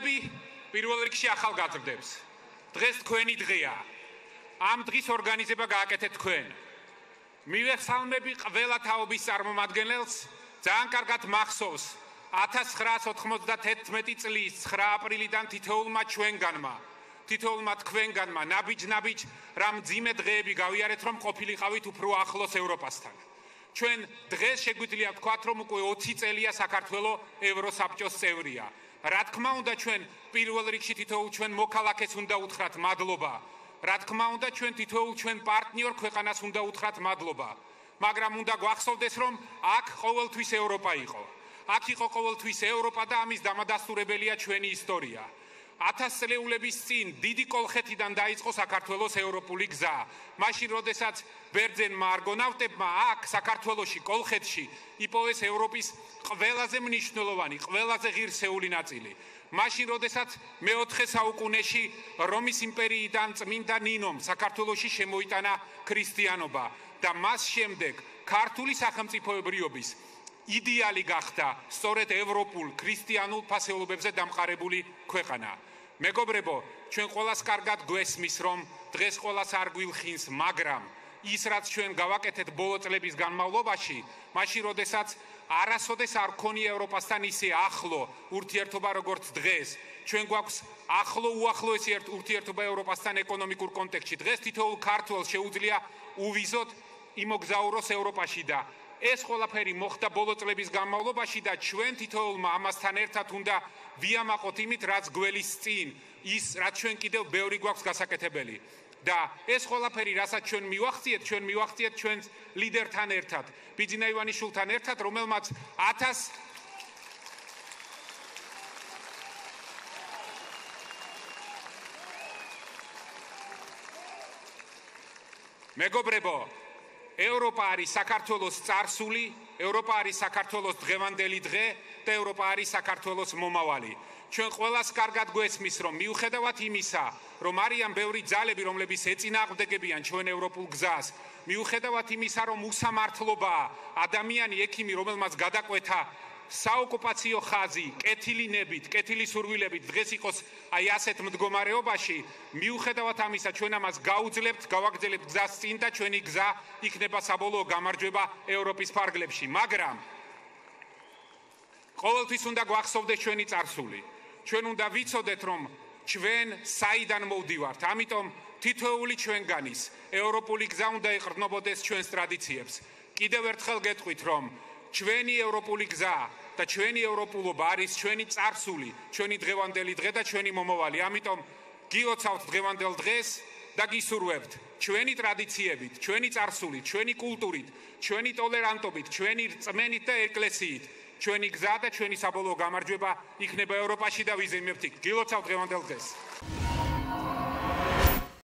მადლები პირველ რიგში ახალგაზრდებს. დღეს თქვენი დღეა. ამ დღის ორგანიზება გააკეთეთ თქვენ. მივეხსალმები ყველა თაობის წარმომადგენელს, ძალიან კარგად მახსოვს 1991 წლის 9 აპრილიდან თითოეულმა ჩვენგანმა, თითოეულმა თქვენგანმა ნაბიჯ-ნაბიჯ რამ ძიმე დღეები გავიარეთ, რომ ყოფილიყავით უფრო ახლოს ევროპასთან. ჩვენ დღეს შეგვიძლია ვთქვათ, რომ უკვე 20 წელია საქართველოს ევროსაბჭოს წევრია. რა თქმა უნდა, ჩვენ პირველ რიგში თითოეულ ჩვენ მოქალაქეს უნდა უთხრათ მადლობა. რა თქმა უნდა, ჩვენ თითოეულ ჩვენ პარტნიორ ქვეყანას უნდა უთხრათ მადლობა. მაგრამ უნდა გვახსოვდეს, რომ აქ ყოველთვის ევროპა იყო. აქ იყო ყოველთვის ევროპა და ამის დამადასტურებელია ჩვენი ისტორია. 1000 წლეულების წინ დიდი კოლხეთიდან დაიწყო საქართველოს ევროპული გზა. მაშინ, როდესაც ბერძენმა არგონავტებმა აქ საქართველოსში კოლხეთში იპოვეს ევროპის ყველაზე მნიშვნელოვანი, ყველაზე ღირსეული ნაწილი. მაშინ, როდესაც მეოთხე საუკუნეში რომის იმპერიიდან წმინდა ნინომ საქართველოსში შემოიტანა ქრისტიანობა და მას შემდეგ ქართული სახელმწიფოებრიობის იდეალი გახდა სწორედ ევროპულ ქრისტიანულ ფასეულობებზე დამყარებული ქვეყანა. მეგობრებო, ჩვენ ყოველას კარგად გვესმის, რომ დღეს ყოველას არ გვილხინს, მაგრამ ის რაც ჩვენ გავაკეთეთ ბოლო წლების განმავლობაში, მაშინ როდესაც არასოდეს არ ქონია ევროპასთან ისე ახლო ურთიერთობა როგორც დღეს, ჩვენ გვაქვს ახლო უახლოესი ურთიერთობა ევროპასთან ეკონომიკურ კონტექსტში. დღეს თითოეულ ქართველს შეუძლია უვიზოთ იმოგზაუროს ევროპაში და ეს ყველაფერი მოხდა ბოლო წლების განმავლობაში და ჩვენ თითოეულმა ამასთან ერთად უნდა ვიამაყოთ იმით, რაც გველის წინ, ის რაც ჩვენ კიდევ ბევრი გვაქვს გასაკეთებელი. და ეს ყველაფერი, რასაც ჩვენ მივახციეთ, ჩვენ მივახციეთ ჩვენს ლიდერთან ერთად, ბიძინა ივანიშვილთან ერთად, რომელმაც 1000 მეგობრებო, ევროპა არის საქართველოს царსული, ევროპა არის საქართველოს დღევანდელი დღე და ევროპა არის საქართველოს მომავალი. ჩვენ ყველას კარგად გვესმის, რომ მიუხედავად იმისა, რომ არიან ბევრი ძალები, რომლების ეწინააღმდეგებიან ჩვენ ევროპულ გზას, მიუხედავად იმისა, რომ უსამართლობაა ადამიანი ექიმი, რომელმაც გადაკვეთა საოკუპაციო ხაზი, კეთილინებით, კეთილი სურვილებით დღეს იყოს აი ასეთ მდგომარეობაში, მიუხედავად ამისა, ჩვენ ამას გაუძლებთ, გავაგრძელებთ გზას წინ და ჩვენი გზა იქნება საბოლოო გამარჯვება ევროპის ფარგლებში, მაგრამ ყოველთვის უნდა გვახსოვდეს ჩვენი წარსული. ჩვენ უნდა ვიცოდეთ, რომ ჩვენ საიდან მოვდივართ, ამიტომ თითოეული ჩვენგანის ევროპული გზა უნდა ეყრდნობოდეს ჩვენს ტრადიციებს. კიდევ ერთხელ გეტყვით, რომ ჩვენი ევროპული გზა და ჩვენი ევროპულობა არის ჩვენი წარსული, ჩვენი დღევანდელი დღე და ჩვენი მომავალი. ამიტომ გიოცავთ დღევანდელ დღეს და გისურვებთ ჩვენი ტრადიციებით, ჩვენი წარსულით, ჩვენი კულტურით, ჩვენი ტოლერანტობით, ჩვენი რწმენით და ეკლესიით. ჩვენი გზა და ჩვენი საბოლოო გამარჯვება იქნება ევროპაში და ვიზიმებთ იქ. გილოცავთ დღევანდელ დღეს.